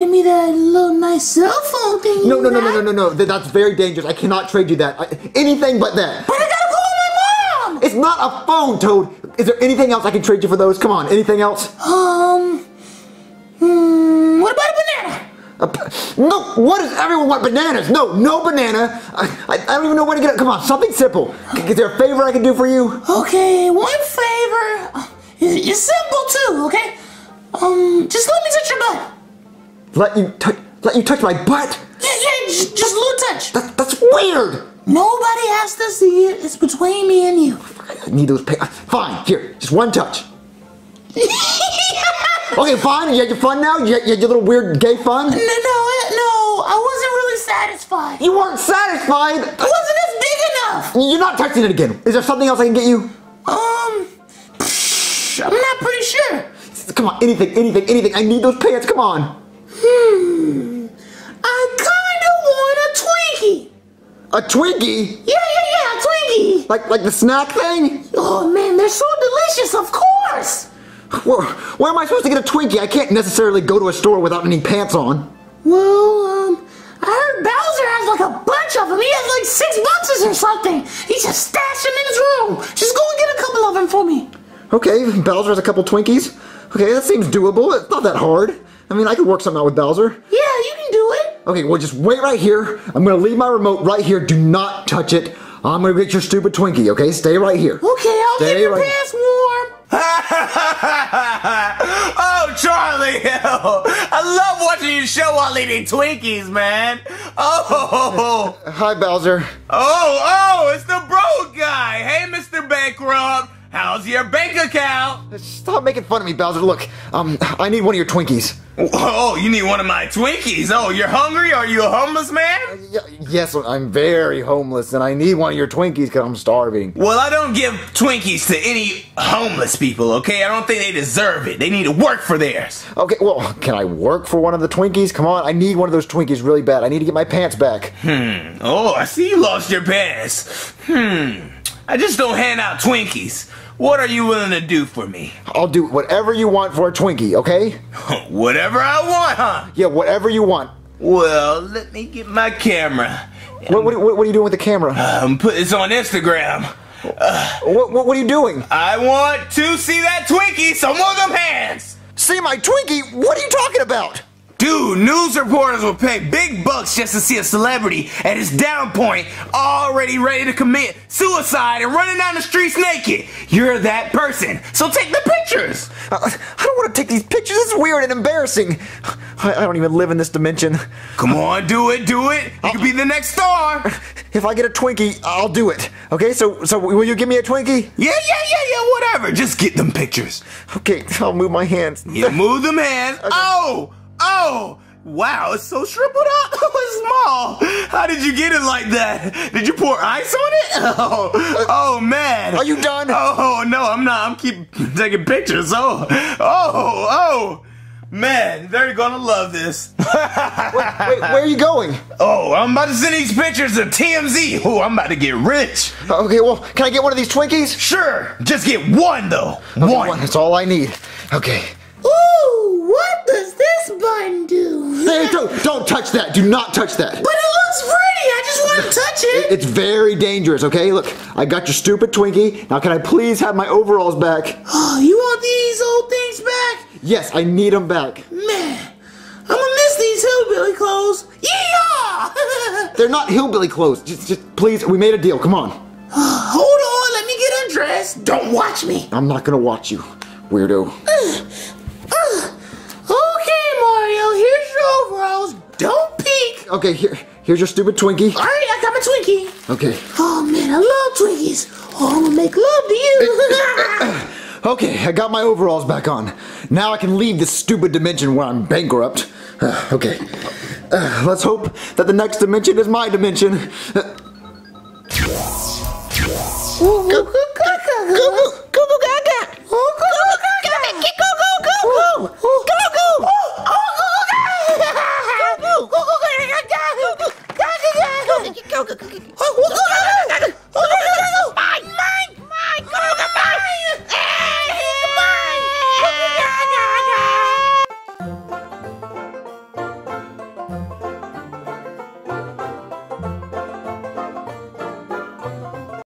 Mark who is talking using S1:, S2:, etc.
S1: Give me that little nice cell phone thing.
S2: No, no, no, no, no, no, no. That's very dangerous. I cannot trade you that. I, anything but that.
S1: But I gotta call my mom.
S2: It's not a phone, Toad. Is there anything else I can trade you for those? Come on, anything else?
S1: Um. Hmm. What about a banana?
S2: A no, what does everyone want bananas? No, no banana. I, I, I don't even know where to get it. Come on, something simple. Is there a favor I can do for you?
S1: Okay, one favor. Uh, It's simple too. Okay. Um. Just let me touch.
S2: Let you touch, let you touch my butt?
S1: Yeah, yeah. Just, just a little touch.
S2: That, that's weird.
S1: Nobody has to see it. It's between me and you.
S2: I need those. Pa- fine, here, just one touch. Okay, fine. You had your fun now. You had, you had your little weird gay fun.
S1: No, no, no. I wasn't really satisfied.
S2: You weren't satisfied.
S1: It wasn't as big enough.
S2: You're not touching it again. Is there something else I can get you?
S1: Um, I'm not pretty sure.
S2: Come on, anything, anything, anything. I need those pants. Come on.
S1: Hmm. I kinda want a Twinkie.
S2: A Twinkie,
S1: Yeah, yeah, yeah, a Twinkie.
S2: like like the snack thing.
S1: Oh man, they're so delicious, of course.
S2: Where, where am I supposed to get a Twinkie? I can't necessarily go to a store without any pants on.
S1: Well, um, I heard Bowser has like a bunch of them. He has like six boxes or something. He just stashed them in his room. Just go and get a couple of them for me.
S2: Okay, Bowser has a couple Twinkies. Okay, that seems doable. It's not that hard. I mean, I could work something out with Bowser.
S1: Yeah, you can do it.
S2: Okay, well, just wait right here. I'm gonna leave my remote right here. Do not touch it. I'm gonna get your stupid Twinkie, okay? Stay right here.
S1: Okay, I'll
S2: Stay
S1: keep your
S2: right-
S1: pants warm.
S3: oh, Charlie, I love watching you show while eating Twinkies, man. Oh,
S2: Hi, Bowser.
S3: oh, oh, it's the bro guy. Hey, Mr. Bankrupt, how's your bank account?
S2: Stop making fun of me, Bowser. Look, um, I need one of your Twinkies.
S3: Oh, you need one of my Twinkies. Oh, you're hungry? Are you a homeless man?
S2: Y- yes, I'm very homeless, and I need one of your Twinkies because I'm starving.
S3: Well, I don't give Twinkies to any homeless people, okay? I don't think they deserve it. They need to work for theirs.
S2: Okay, well, can I work for one of the Twinkies? Come on, I need one of those Twinkies really bad. I need to get my pants back. Hmm.
S3: Oh, I see you lost your pants. Hmm. I just don't hand out Twinkies. What are you willing to do for me?
S2: I'll do whatever you want for a Twinkie, okay?
S3: Whatever I want, huh?
S2: Yeah, whatever you want.
S3: Well, let me get my camera.
S2: What, what, what are you doing with the camera?
S3: Uh, I'm putting this on Instagram.
S2: Uh, what, what, what are you doing?
S3: I want to see that Twinkie, so move them hands.
S2: See my Twinkie? What are you talking about?
S3: Dude, news reporters will pay big bucks just to see a celebrity at his down point, already ready to commit suicide and running down the streets naked. You're that person, so take the pictures.
S2: Uh, I don't want to take these pictures. It's weird and embarrassing. I, I don't even live in this dimension.
S3: Come on, do it, do it. You could be the next star.
S2: If I get a Twinkie, I'll do it. Okay, so so will you give me a Twinkie?
S3: Yeah, yeah, yeah, yeah, whatever. Just get them pictures.
S2: Okay, I'll move my hands.
S3: Yeah, move them hands. Oh, oh. Wow, it's so shriveled up. it's small. How did you get it like that? Did you pour ice on it? Oh, oh man.
S2: Are you done?
S3: Oh no, I'm not. I'm keep taking pictures. Oh, oh, oh. Man, they're gonna love this.
S2: Wait, where are you going?
S3: oh, I'm about to send these pictures to TMZ. Oh, I'm about to get rich.
S2: Okay, well, can I get one of these Twinkies?
S3: Sure, just get one though.
S2: Okay,
S3: one.
S2: That's all I need. Okay.
S1: Ooh, button do?
S2: Hey, don't, don't touch that. Do not touch that.
S1: But it looks pretty. I just want to touch it.
S2: It's very dangerous, okay? Look, I got your stupid Twinkie. Now, can I please have my overalls back?
S1: Oh, you want these old things back?
S2: Yes, I need them back.
S1: Man, I'm gonna miss these hillbilly clothes. Yeah!
S2: They're not hillbilly clothes. Just, just please, we made a deal. Come on.
S1: Hold on, let me get undressed. Don't watch me.
S2: I'm not gonna watch you, weirdo.
S1: Okay, Mario, here's your overalls. Don't peek.
S2: Okay, here, here's your stupid Twinkie.
S1: All right, I got my Twinkie.
S2: Okay.
S1: Oh man, I love Twinkies. Oh, I'm gonna make love to you.
S2: Okay, I got my overalls back on. Now I can leave this stupid dimension where I'm bankrupt. Uh, okay. Uh, let's hope that the next dimension is my dimension. Uh,